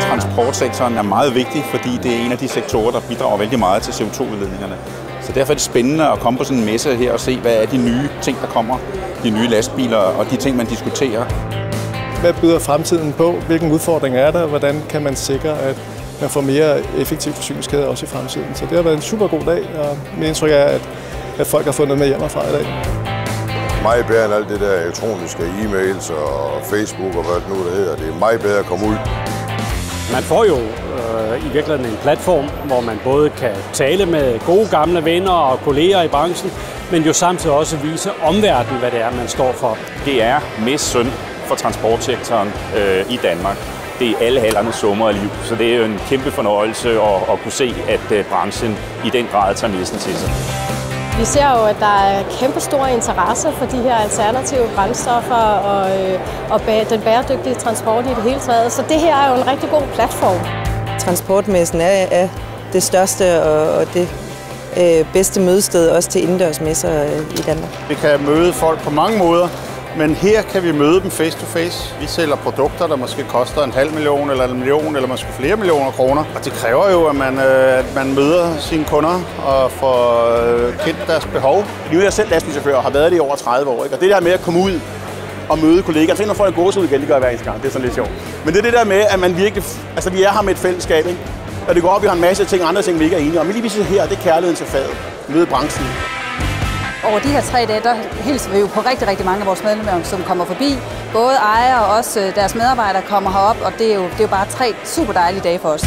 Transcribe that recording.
Transportsektoren er meget vigtig, fordi det er en af de sektorer, der bidrager vældig meget til CO2-udledningerne. Så derfor er det spændende at komme på sådan en messe her og se, hvad er de nye ting, der kommer, de nye lastbiler og de ting, man diskuterer. Hvad byder fremtiden på? Hvilken udfordring er der? Hvordan kan man sikre, at man får mere effektiv forsyningskæde også i fremtiden? Så det har været en super god dag, og mit indtryk er, at, at folk har fundet med hjemmefra i dag. Meget bedre end alt det der elektroniske e-mails og Facebook og hvad det nu der hedder. Det er meget bedre at komme ud. Man får jo øh, i virkeligheden en platform, hvor man både kan tale med gode gamle venner og kolleger i branchen, men jo samtidig også vise omverdenen, hvad det er, man står for. Det er mest synd for transportsektoren øh, i Danmark. Det er alle haldernes summer af liv, så det er jo en kæmpe fornøjelse at, at kunne se, at øh, branchen i den grad tager messen til sig. Vi ser jo, at der er kæmpe stor interesse for de her alternative brændstoffer og, øh, og den bæredygtige transport i det hele taget. Så det her er jo en rigtig god platform. Transportmessen er, er det største og, og det øh, bedste mødested også til indendørsmesser øh, i Danmark. Vi kan møde folk på mange måder. Men her kan vi møde dem face to face. Vi sælger produkter, der måske koster en halv million eller en million eller måske flere millioner kroner. Og det kræver jo, at man, øh, at man møder sine kunder og får øh, kendt deres behov. Nu er jeg selv lastbilchauffør og har været det i over 30 år. Ikke? Og det der med at komme ud og møde kollegaer. Så når folk går ud igen, det gør jeg hver eneste gang. Det er sådan lidt sjovt. Men det er det der med, at man virkelig... Altså, vi er her med et fællesskab, ikke? Og det går op, vi har en masse ting, andre ting, vi ikke er enige om. Men lige vi her, det er kærligheden til faget. Møde branchen. Over de her tre dage, der hilser vi jo på rigtig, rigtig mange af vores medlemmer, som kommer forbi. Både ejere og også øh, deres medarbejdere kommer herop, og det er jo, det er jo bare tre super dejlige dage for os.